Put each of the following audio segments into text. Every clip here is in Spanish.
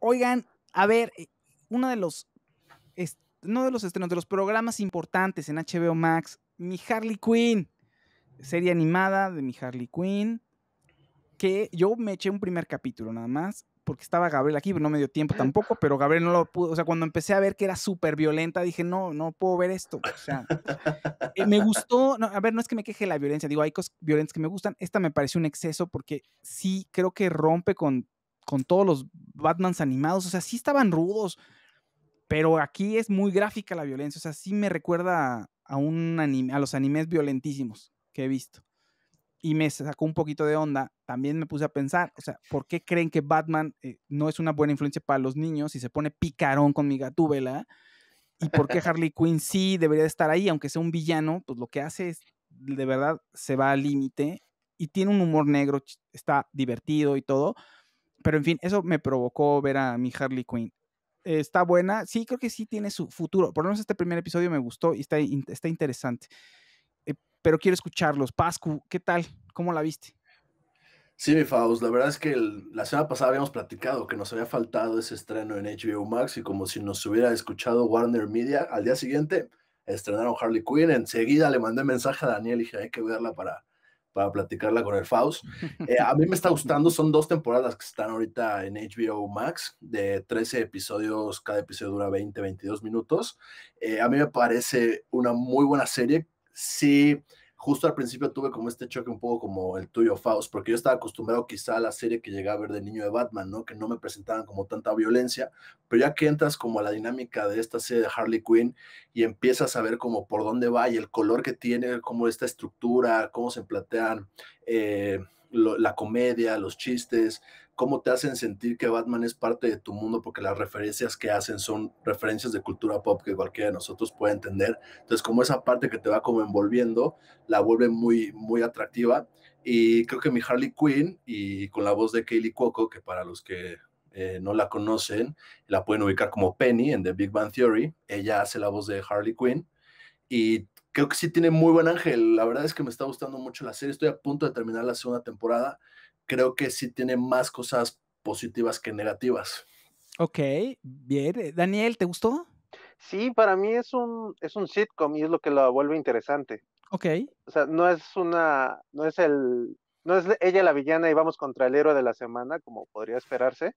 Oigan, a ver, eh, uno de los, uno de los estrenos, de los programas importantes en HBO Max, mi Harley Quinn, serie animada de mi Harley Quinn, que yo me eché un primer capítulo nada más, porque estaba Gabriel aquí, pero no me dio tiempo tampoco, pero Gabriel no lo pudo, o sea, cuando empecé a ver que era súper violenta, dije, no, no puedo ver esto, o sea, eh, me gustó, a ver, no es que me queje la violencia, digo, hay cosas violentas que me gustan, esta me pareció un exceso porque sí, creo que rompe con, con todos los Batmans animados, o sea, sí estaban rudos, pero aquí es muy gráfica la violencia, o sea, sí me recuerda a, un anime, a los animes violentísimos que he visto y me sacó un poquito de onda, también me puse a pensar, o sea, ¿por qué creen que Batman eh, no es una buena influencia para los niños y se pone picarón con mi gatúbela? ¿Y por qué Harley Quinn sí debería estar ahí, aunque sea un villano? Pues lo que hace es, de verdad, se va al límite y tiene un humor negro, está divertido y todo. Pero en fin, eso me provocó ver a mi Harley Quinn. está buena, sí, creo que sí tiene su futuro. Por lo menos este primer episodio me gustó y está, está interesante pero quiero escucharlos. Pascu, ¿qué tal? ¿Cómo la viste? Sí, mi Faust, la verdad es que la semana pasada habíamos platicado que nos había faltado ese estreno en HBO Max y como si nos hubiera escuchado Warner Media, al día siguiente estrenaron Harley Quinn, enseguida le mandé mensaje a Daniel y dije, hay que verla para, para platicarla con el Faust. Eh, a mí me está gustando, son dos temporadas que están ahorita en HBO Max, de 13 episodios, cada episodio dura 20, 22 minutos. Eh, a mí me parece una muy buena serie, sí justo al principio tuve como este choque un poco como el tuyo, Faust, porque yo estaba acostumbrado quizá a la serie que llegaba a ver de niño de Batman, ¿no? Que no me presentaban como tanta violencia, pero ya que entras como a la dinámica de esta serie de Harley Quinn y empiezas a ver como por dónde va y el color que tiene, cómo esta estructura, cómo se plantean eh, la comedia, los chistes, cómo te hacen sentir que Batman es parte de tu mundo, porque las referencias que hacen son referencias de cultura pop que cualquiera de nosotros puede entender. Entonces, como esa parte que te va como envolviendo, la vuelve muy, muy atractiva. Y creo que mi Harley Quinn, y con la voz de Kaylee Cuoco, que para los que eh, no la conocen, la pueden ubicar como Penny en The Big Bang Theory, ella hace la voz de Harley Quinn. Y creo que sí tiene muy buen ángel. La verdad es que me está gustando mucho la serie. Estoy a punto de terminar la segunda temporada creo que sí tiene más cosas positivas que negativas. Ok, bien. Eh, Daniel, ¿te gustó? Sí, para mí es un, es un sitcom y es lo que lo vuelve interesante. Ok. O sea, no es una, no es el, no es ella la villana y vamos contra el héroe de la semana, como podría esperarse.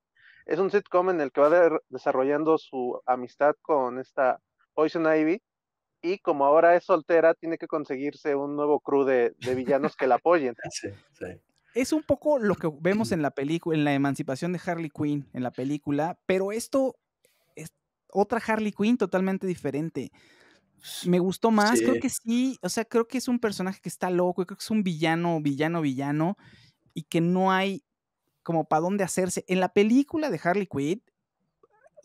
Es un sitcom en el que va desarrollando su amistad con esta Poison Ivy y como ahora es soltera, tiene que conseguirse un nuevo crew de, de villanos que la apoyen. Sí, sí es un poco lo que vemos en la película, en la emancipación de Harley Quinn, en la película, pero esto es otra Harley Quinn totalmente diferente. Me gustó más, creo que sí, o sea, creo que es un personaje que está loco, creo que es un villano, villano, villano, y que no hay como para dónde hacerse. En la película de Harley Quinn,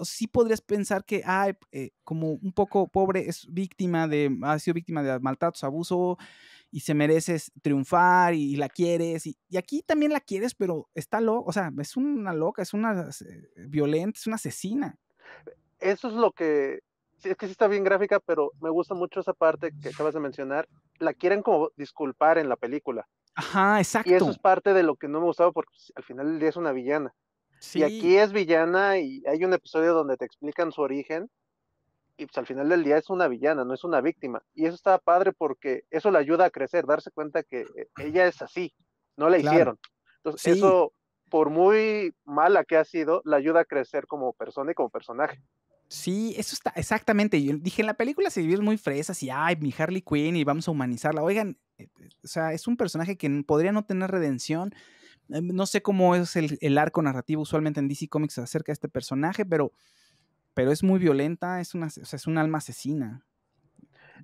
sí podrías pensar que, ay, eh, como un poco pobre, es víctima de, ha sido víctima de maltratos, abuso, y se mereces triunfar y, la quieres. Y, aquí también la quieres, pero está loca, o sea, es una loca, es una eh, violenta, es una asesina. Eso es lo que, es que sí está bien gráfica, pero me gusta mucho esa parte que acabas de mencionar. La quieren como disculpar en la película. Ajá, exacto. Y eso es parte de lo que no me gustaba porque al final del día es una villana. Sí. Y aquí es villana y hay un episodio donde te explican su origen y pues al final del día es una villana, no es una víctima. Y eso está padre porque eso le ayuda a crecer, darse cuenta que eh, ella es así, no la hicieron. Entonces eso, por muy mala que ha sido, la ayuda a crecer como persona y como personaje. Sí, eso está, exactamente. Yo dije, en la película se vivieron muy fresas y, ay, mi Harley Quinn y vamos a humanizarla. Oigan, eh, eh, o sea, es un personaje que podría no tener redención. No sé cómo es el, el arco narrativo usualmente en DC Comics acerca de este personaje, pero pero es muy violenta, es una, o sea, es un alma asesina.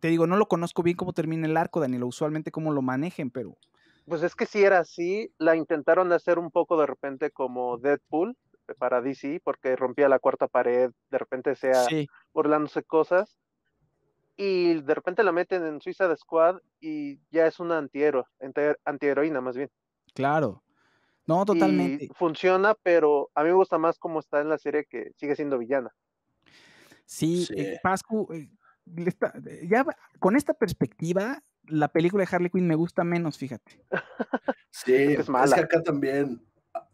Te digo, no lo conozco bien cómo termina el arco, Daniel, usualmente cómo lo manejen, pero... Pues es que si era así, la intentaron hacer un poco de repente como Deadpool para DC, porque rompía la cuarta pared, de repente sea burlándose cosas, y de repente la meten en Suiza de Squad y ya es una antihéroe, antiheroína más bien. Claro. No, totalmente. funciona, pero a mí me gusta más cómo está en la serie que sigue siendo villana. Sí, eh, Pascu, eh, ya con esta perspectiva, la película de Harley Quinn me gusta menos, fíjate. Sí, es, mala. es que acá también,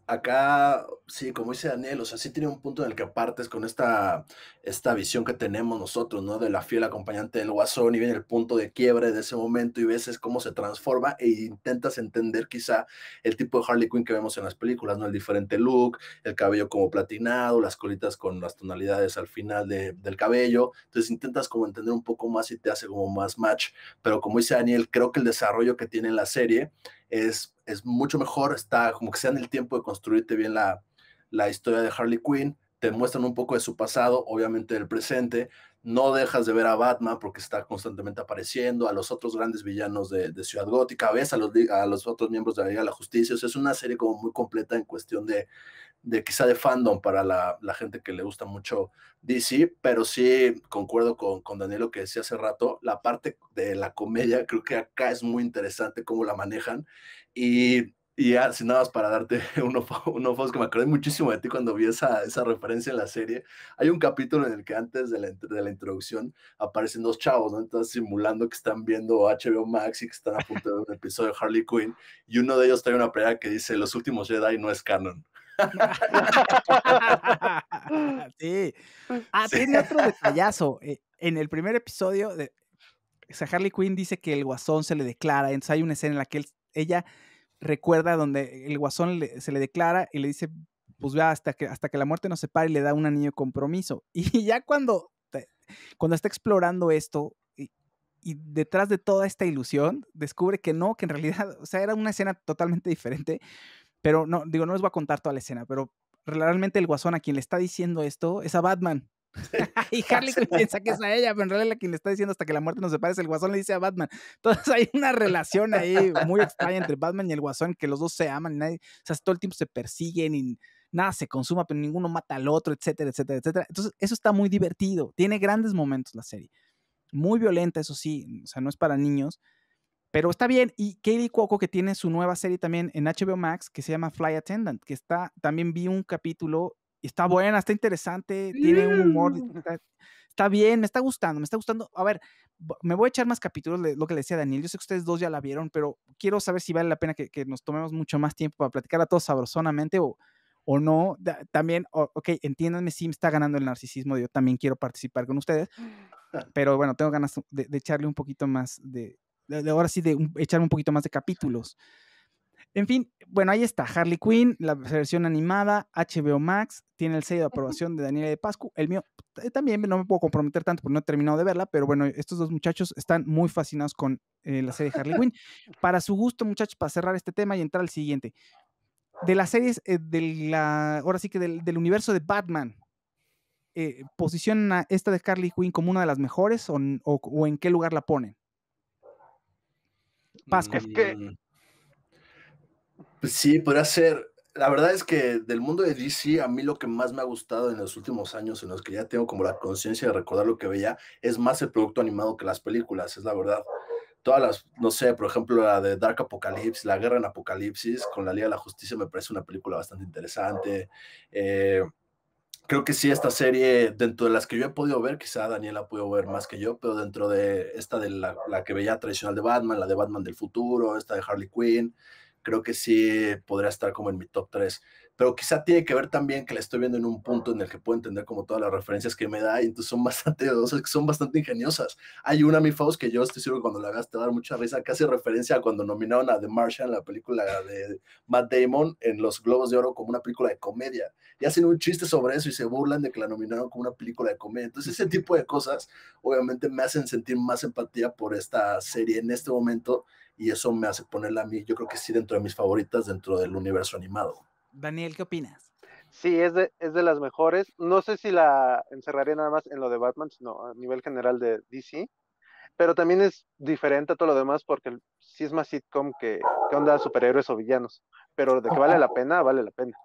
acá, sí, como dice Daniel, o sea, sí tiene un punto en el que partes con esta, esta visión que tenemos nosotros, ¿no? De la fiel acompañante del guasón y viene el punto de quiebre de ese momento y ves cómo se transforma e intentas entender quizá el tipo de Harley Quinn que vemos en las películas, ¿no? El diferente look, el cabello como platinado, las colitas con las tonalidades al final del cabello, entonces intentas como entender un poco más y te hace como más match, pero como dice Daniel, creo que el desarrollo que tiene la serie es, es mucho mejor, está como que se dan el tiempo de construirte bien la, la historia de Harley Quinn, te muestran un poco de su pasado, obviamente del presente, no dejas de ver a Batman porque está constantemente apareciendo, a los otros grandes villanos de, de Ciudad Gótica, ves a los, a los otros miembros de la Liga de la Justicia, o sea, es una serie como muy completa en cuestión de, de quizá de fandom para la, la, gente que le gusta mucho DC, pero sí concuerdo con, con Danielo que decía hace rato, la parte de la comedia creo que acá es muy interesante cómo la manejan y y sin nada más para darte uno, uno que me acordé muchísimo de ti cuando vi esa, esa referencia en la serie. Hay un capítulo en el que antes de la, de la introducción aparecen dos chavos, ¿no? Entonces simulando que están viendo HBO Max y que están a punto de ver un episodio de Harley Quinn. Y uno de ellos trae una pelea que dice: Los últimos Jedi no es canon. sí. Ah, tiene otro detallazo. Eh, en el primer episodio, de, o Harley Quinn dice que el guasón se le declara. Entonces hay una escena en la que él, ella recuerda donde el guasón se le declara y le dice, pues ya hasta que, hasta que la muerte nos separe y le da un anillo de compromiso. Y ya cuando, cuando está explorando esto y, y, detrás de toda esta ilusión, descubre que no, que en realidad, o sea, era una escena totalmente diferente. Pero no, digo, no les voy a contar toda la escena, pero realmente el guasón a quien le está diciendo esto es a Batman. y Harley Quinn piensa que es a ella, pero en realidad la quien le está diciendo hasta que la muerte nos separe es el guasón, le dice a Batman. Entonces hay una relación ahí muy extraña entre Batman y el guasón, que los dos se aman y nadie, o sea, todo el tiempo se persiguen y nada se consuma, pero ninguno mata al otro, etcétera, etcétera, etcétera. Entonces eso está muy divertido, tiene grandes momentos la serie. Muy violenta, eso sí, o sea, no es para niños, pero está bien. Y Katie Cuoco, que tiene su nueva serie también en HBO Max, que se llama Fly Attendant, que está, también vi un capítulo está buena, está interesante, tiene un humor, está, bien, me está gustando, me está gustando. A ver, me voy a echar más capítulos de lo que le decía Daniel. Yo sé que ustedes dos ya la vieron, pero quiero saber si vale la pena que, nos tomemos mucho más tiempo para platicar a todos sabrosonamente o, o no. también, ok, entiéndanme si me está ganando el narcisismo, yo también quiero participar con ustedes, pero bueno, tengo ganas de, echarle un poquito más de, de, ahora sí, de echarme un poquito más de capítulos. En fin, bueno, ahí está, Harley Quinn, la versión animada, HBO Max, tiene el sello de aprobación de Daniela de Pascu. El mío eh, también no me puedo comprometer tanto porque no he terminado de verla, pero bueno, estos dos muchachos están muy fascinados con eh, la serie Harley Quinn. Para su gusto, muchachos, para cerrar este tema y entrar al siguiente. De las series, eh, de la, ahora sí que del, universo de Batman, eh, ¿posicionan a esta de Harley Quinn como una de las mejores o, o en qué lugar la ponen? Pascu. Es que mm. Pues sí, podría ser. La verdad es que del mundo de DC, a mí lo que más me ha gustado en los últimos años, en los que ya tengo como la conciencia de recordar lo que veía, es más el producto animado que las películas, es la verdad. Todas las, no sé, por ejemplo, la de Dark Apocalypse, La Guerra en Apocalipsis, con la Liga de la Justicia, me parece una película bastante interesante. Eh, creo que sí, esta serie, dentro de las que yo he podido ver, quizá Daniela pudo ver más que yo, pero dentro de esta de la, la que veía tradicional de Batman, la de Batman del futuro, esta de Harley Quinn, creo que sí podría estar como en mi top 3. Pero quizá tiene que ver también que la estoy viendo en un punto en el que puedo entender como todas las referencias que me da y entonces son bastante, son bastante ingeniosas. Hay una, mi Faust, que yo estoy seguro que cuando la veas te va a dar mucha risa, casi referencia a cuando nominaron a The Martian, la película de Matt Damon, en los Globos de Oro como una película de comedia. Y hacen un chiste sobre eso y se burlan de que la nominaron como una película de comedia. Entonces ese tipo de cosas obviamente me hacen sentir más empatía por esta serie en este momento y eso me hace ponerla a mí, yo creo que sí, dentro de mis favoritas dentro del universo animado. Daniel, ¿qué opinas? Sí, es de, es de las mejores. No sé si la encerraría nada más en lo de Batman, sino a nivel general de DC. Pero también es diferente a todo lo demás porque sí es más sitcom que, que onda superhéroes o villanos. Pero de que vale la pena, vale la pena.